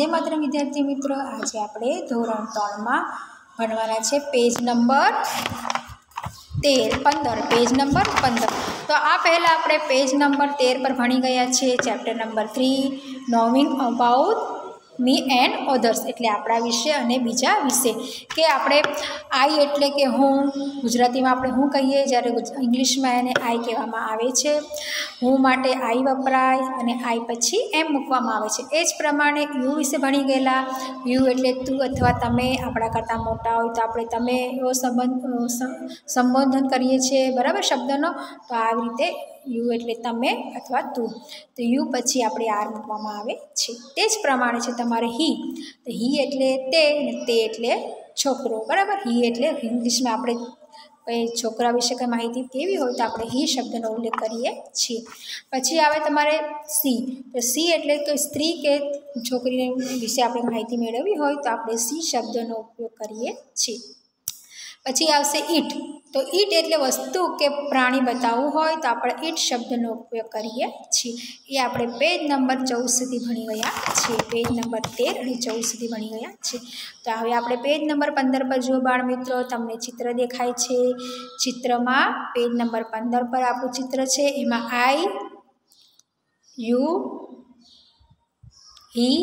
વંદે માત્ર વિદ્યાર્થી મિત્રો. આજે આપણે ધોરણ ત્રણમાં ભણવાના છે પેજ નંબર તેર, પંદર. પેજ નંબર પંદર. તો આ પહેલાં આપણે પેજ નંબર તેર પર ભણી ગયા છીએ, chapter number three knowing about me and others એટલે આપણા વિશે અને બીજા વિશે. કે આપણે આઈ એટલે કે હું, ગુજરાતીમાં આપણે હું કહીએ, જ્યારે ઇંગ્લિશમાં એને આઈ કહેવામાં આવે છે. હું માટે આઈ વપરાય અને આઈ પછી એમ મૂકવામાં આવે છે. એ જ પ્રમાણે યુ વિશે ભણી ગયેલા યુ એટલે તું અથવા તમે, આપણા કરતાં મોટા હોય તો આપણે તમે એવો સંબંધ સંબોધન કરીએ છીએ. બરાબર શબ્દનો? તો આવી રીતે યુ એટલે તમે અથવા તું. તો યુ પછી આપણે આર મૂકવામાં આવે છે. તે જ પ્રમાણે છે તમારે હી. તો હી એટલે તે અને તે એટલે છોકરો. બરાબર? હી એટલે ઇંગ્લિશમાં આપણે કંઈ છોકરા વિશે કંઈ માહિતી કેવી હોય તો આપણે હી શબ્દનો ઉલ્લેખ કરીએ છીએ. પછી આવે તમારે સી. તો સી એટલે કે સ્ત્રી કે છોકરીને વિશે આપણે માહિતી મેળવવી હોય તો આપણે સી શબ્દનો ઉપયોગ કરીએ છીએ. પછી આવશે ઈટ. તો ઈટ એટલે વસ્તુ કે પ્રાણી બતાવવું હોય તો આપણે ઈટ શબ્દનો ઉપયોગ કરીએ છીએ. એ આપણે પેજ નંબર ચૌદ સુધી ભણી ગયા છીએ. પેજ નંબર તેર અને ચૌદ સુધી ભણી ગયા છીએ. તો હવે આપણે પેજ નંબર પંદર પર જુઓ બાળ મિત્રો તમને ચિત્ર દેખાય છે. ચિત્રમાં પેજ નંબર પંદર પર આપણું ચિત્ર છે. એમાં આઈ યુ હી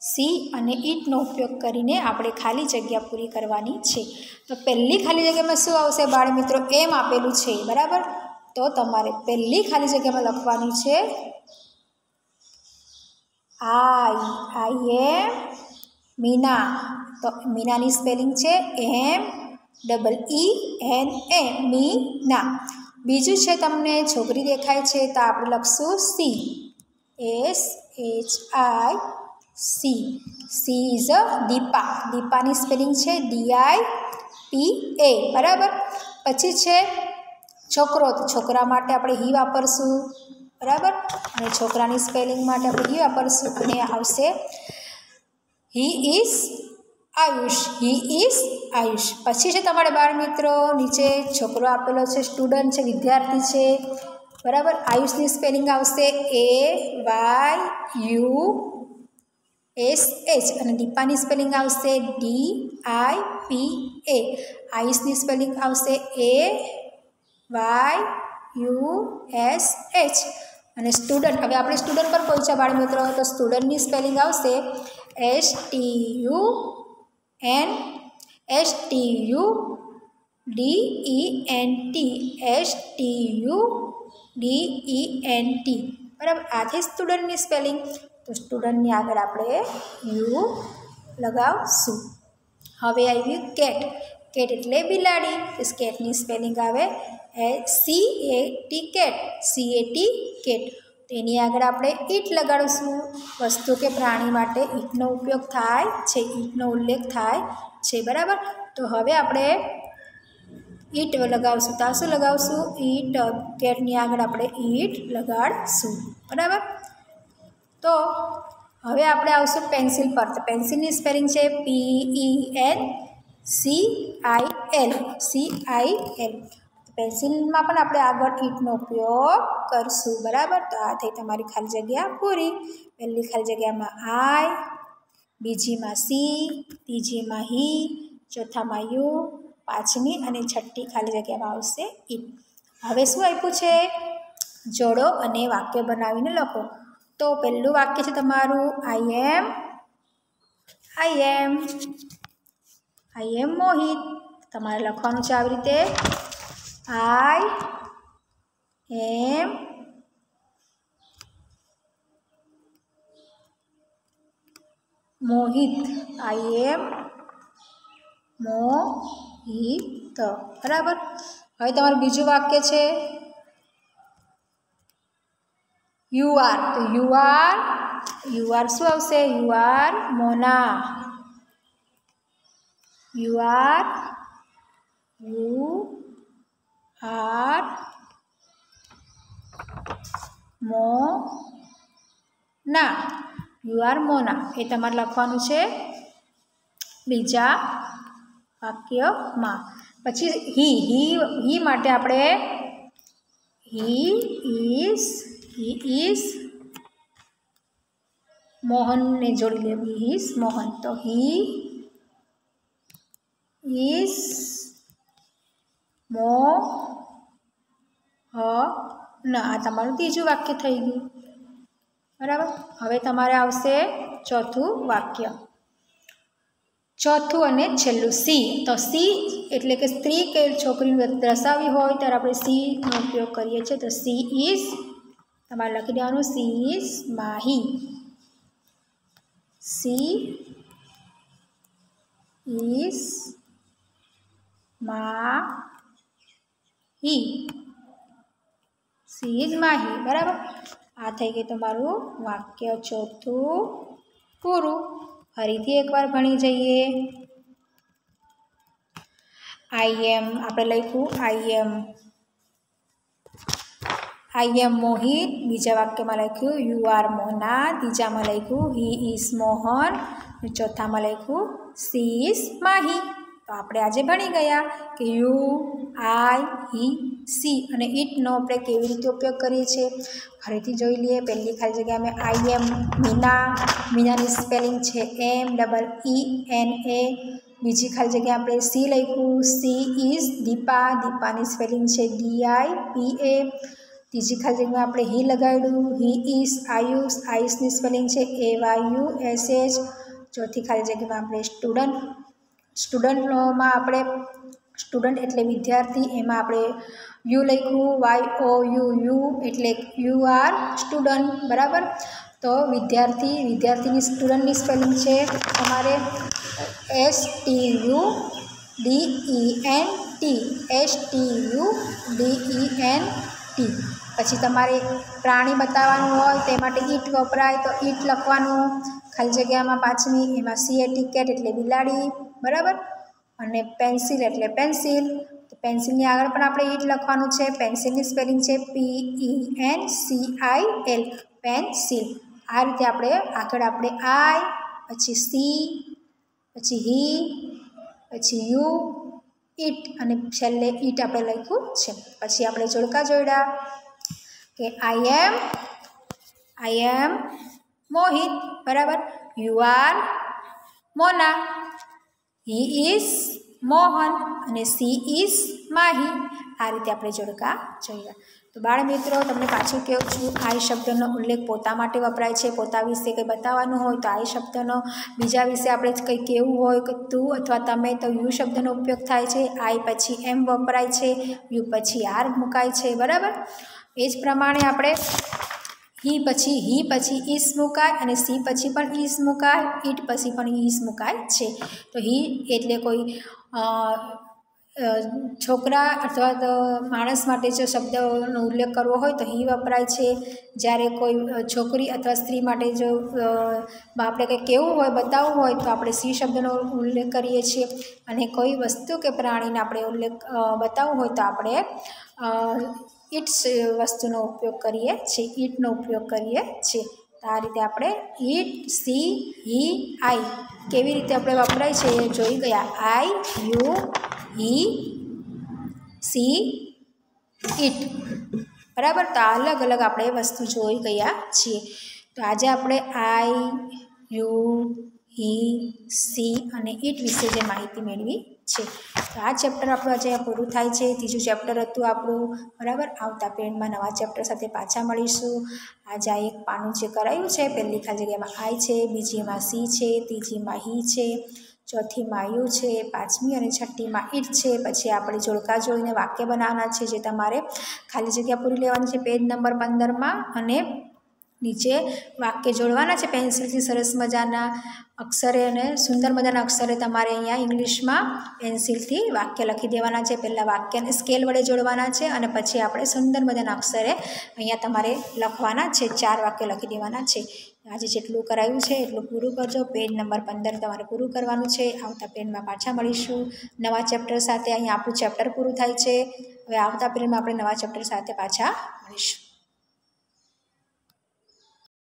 સી અને ઈટનો ઉપયોગ કરીને આપણે ખાલી જગ્યા પૂરી કરવાની છે. તો પહેલી ખાલી જગ્યામાં શું આવશે બાળ મિત્રો? એમ આપેલું છે, બરાબર? તો તમારે પહેલી ખાલી જગ્યામાં લખવાની છે આઈ આઈ એમ મીના. તો મીનાની સ્પેલિંગ છે M double E N A, Meena. બીજું છે તમને છોકરી દેખાય છે, તો આપણે લખશું she. S, H, I she she is a Deepa દીપાની spelling છે ડીઆઈ પી એ બરાબર? પછી છે છોકરો. તો છોકરા માટે આપણે હી વાપરશું. બરાબર? અને છોકરાની સ્પેલિંગ માટે આપણે હી વાપરશું. અને આવશે he is Ayush. He is Ayush. પછી છે તમારે બાળ મિત્રો, નીચે છોકરો આપેલો છે સ્ટુડન્ટ છે, વિદ્યાર્થી છે. બરાબર? આયુષની સ્પેલિંગ આવશે A Y U S H અને દીપાની સ્પેલિંગ આવશે ડી આઈ પી એ આઈસની સ્પેલિંગ આવશે A Y U S H અને સ્ટુડન્ટ હવે આપણે સ્ટુડન્ટ પર પહોંચ્યા બાળ મિત્રો તો સ્ટુડન્ટની સ્પેલિંગ આવશે S T U N S T U D E N T S T U D E N T બરાબર? આથી સ્ટુડન્ટની સ્પેલિંગ તો સ્ટુડન્ટની આગળ આપણે યુ લગાવશું. હવે આવ્યું કેટ. કેટ એટલે બિલાડી. તો કેટની સ્પેલિંગ આવે A C A T cat. C A T cat. તેની આગળ આપણે ઈટ લગાડીશું. વસ્તુ કે પ્રાણી માટે ઈટનો ઉપયોગ થાય છે. ઈટનો ઉલ્લેખ થાય છે. બરાબર? તો હવે આપણે ઈટ લગાવશું. તો શું લગાવશું? ઈટ. કેટની આગળ આપણે ઈટ લગાડશું. બરાબર? તો હવે આપણે આવશું પેન્સિલ પર. તો પેન્સિલની સ્પેલિંગ છે P E N C I L C I L પેન્સિલમાં પણ આપણે આગળ ઈંટનો ઉપયોગ કરશું, બરાબર? તો આ થઈ તમારી ખાલી જગ્યા પૂરી. પહેલી ખાલી જગ્યામાં આઈ બીજીમાં સી ત્રીજીમાં હી ચોથામાં યુ પાંચમી અને છઠ્ઠી ખાલી જગ્યામાં આવશે ઈટ હવે શું આપ્યું છે? જોડો અને વાક્ય બનાવીને લખો. તો પહેલું વાક્ય છે તમારું આઈ એમ આઈ એમ આઈ એમ મોહિત. તમારે લખવાનું છે આવી રીતે આઈ am Mohit. I am Mohit. બરાબર? હવે તમારું બીજું વાક્ય છે યુ આર તો યુ આર યુ આર શું આવશે you are Mona you are you are Mona you R મોના એ તમારે લખવાનું છે બીજા વાક્યમાં. પછી હી હી હી માટે આપણે હી ઇઝ હી ઇઝ મોહનને જોડી લેવી હિસ મોહન તો હી ઇઝ મો હ ના આ તમારું ત્રીજું વાક્ય થઈ ગયું. બરાબર? હવે તમારે આવશે ચોથું વાક્ય. ચોથું અને છેલ્લું સી તો સી એટલે કે સ્ત્રી કે છોકરીને દર્શાવવી હોય ત્યારે આપણે સીનો ઉપયોગ કરીએ છીએ. તો સી ઇઝ તમારે લખી દેવાનું she is Mahi she is Mahi she is Mahi બરાબર આ થઈ ગયું તમારું વાક્ય ચોથું પૂરું ફરીથી એકવાર ભણી જઈએ આઈ એમ આપણે લખ્યું આઈ એમ આઈ એમ મોહિત બીજા વાક્યમાં લખ્યું યુ આર મોના ત્રીજામાં લખ્યું હી ઇઝ મોહન ચોથામાં લખ્યું સી ઇઝ માહી તો આપણે આજે ભણી ગયા કે યુ આઈ હી સી અને ઇટનો આપણે કેવી રીતે ઉપયોગ કરીએ છીએ? ફરીથી જોઈ લઈએ. પહેલી ખાલી જગ્યા અમે આઈ એમ મીના મીનાની સ્પેલિંગ છે એમ ડબલ ઈ એન એ બીજી ખાલી જગ્યાએ આપણે સી લખ્યું. સી ઇઝ દીપા દીપાની સ્પેલિંગ છે ડી આઈ પી એ ત્રીજી ખાલી જગ્યામાં આપણે હી લગાડ્યું. હી ઇસ આયુષ, આયુષની સ્પેલિંગ છે A Y U S H. ચોથી ખાલી જગ્યામાં આપણે સ્ટુડન્ટ. સ્ટુડન્ટમાં આપણે સ્ટુડન્ટ એટલે વિદ્યાર્થી. એમાં આપણે યુ લખ્યું, વાય ઓ યુ યુ એટલે યુ આર સ્ટુડન્ટ. બરાબર? તો વિદ્યાર્થી, વિદ્યાર્થીની સ્ટુડન્ટની સ્પેલિંગ છે તમારે S T U D E N T. S T U D E N T. પછી તમારે પ્રાણી બતાવવાનું હોય તે માટે ઈટ વપરાય તો ઈટ લખવાનું, ખાલી જગ્યામાં પાંચમી એમાં સીએ ટિકેટ એટલે બિલાડી, બરાબર? અને પેન્સિલ એટલે પેન્સિલ તો પેન્સિલની આગળ પણ આપણે ઈટ લખવાનું છે. પેન્સિલની સ્પેલિંગ છે P E N C I L pencil આ રીતે આપણે, આગળ આપણે આઈ પછી સી પછી હી પછી યુ ઈટ અને છેલ્લે ઈટ આપણે લખ્યું છે. પછી આપણે જોડકા જોડ્યા. કે આઈ એમ આઈ એમ મોહિત બરાબર? You are Mona he is Mohan અને સી ઇઝ માહી આ રીતે આપણે જોડકા જોયા તો બાળ મિત્રો, તમને પાછું કહું છું, આઈ શબ્દનો ઉલ્લેખ પોતા માટે વપરાય છે. પોતા વિશે કંઈ બતાવવાનું હોય તો આઈ શબ્દનો. બીજા વિશે આપણે કંઈ કહેવું હોય કે તું અથવા તમે તો યુ શબ્દનો ઉપયોગ થાય છે. આઈ પછી એમ વપરાય છે, યુ પછી આર મુકાય છે. બરાબર? એ જ પ્રમાણે આપણે હી પછી હી પછી ઈસ મુકાય અને સી પછી પણ ઈસ મુકાય. ઈટ પછી પણ ઈસ મુકાય છે. તો હી એટલે કોઈ છોકરા અથવા તો માણસ માટે જો શબ્દનો ઉલ્લેખ કરવો હોય તો હી વપરાય છે. જ્યારે કોઈ છોકરી અથવા સ્ત્રી માટે જો આપણે કંઈ કહેવું હોય, બતાવવું હોય તો આપણે સી શબ્દનો ઉલ્લેખ કરીએ છીએ. અને કોઈ વસ્તુ કે પ્રાણીને આપણે ઉલ્લેખ બતાવવું હોય તો આપણે ઈટ્સ વસ્તુનો ઉપયોગ કરીએ છીએ. ઈટનો ઉપયોગ કરીએ છીએ. આ રીતે આપણે ઈટ, સી હી આઈ કેવી રીતે આપણે વપરાય છે એ જોઈ ગયા. I, you he she, it. બરાબર? તો અલગ અલગ આપણે વસ્તુ જોઈ ગયા છીએ. તો આજે આપણે આઈ, યુ, ઈ, સી અને ઈટ વિશે જે માહિતી મેળવી છે. તો આ ચેપ્ટર આપણું આજે પૂરું થાય છે. ત્રીજું ચેપ્ટર હતું આપણું. બરાબર? આવતા પેરેન્ટમાં નવા ચેપ્ટર સાથે પાછા મળીશું. આજે આ એક પાનું જે કરાયું છે, પહેલી ખાલી જગ્યામાં આઈ છે બીજીમાં સી છે, ત્રીજીમાં હી છે. ચોથીમાં યુ છે, પાંચમી અને છઠ્ઠીમાં ઈટ છે. પછી આપણે જોડકા જોડીને વાક્ય બનાવવાના છે જે તમારે ખાલી જગ્યા પૂરી લેવાની છે પેજ નંબર પંદરમાં અને નીચે વાક્ય જોડવાના છે. પેન્સિલથી સરસ મજાના અક્ષરે અને સુંદર મજાના અક્ષરે તમારે અહીંયા ઇંગ્લિશમાં પેન્સિલથી વાક્ય લખી દેવાના છે. પહેલાં વાક્યને સ્કેલ વડે જોડવાના છે અને પછી આપણે સુંદર મજાના અક્ષરે અહીંયા તમારે લખવાના છે. ચાર વાક્ય લખી દેવાના છે. આજે જેટલું કરાયું છે એટલું પૂરું કરજો. પેજ નંબર પંદર તમારે પૂરું કરવાનું છે. આવતા પેજમાં પાછા મળીશું. નવા ચેપ્ટર સાથે અહીંયા આપણું ચેપ્ટર પૂરું થાય છે. હવે આવતા પેજમાં આપણે નવા ચેપ્ટર સાથે પાછા મળીશું.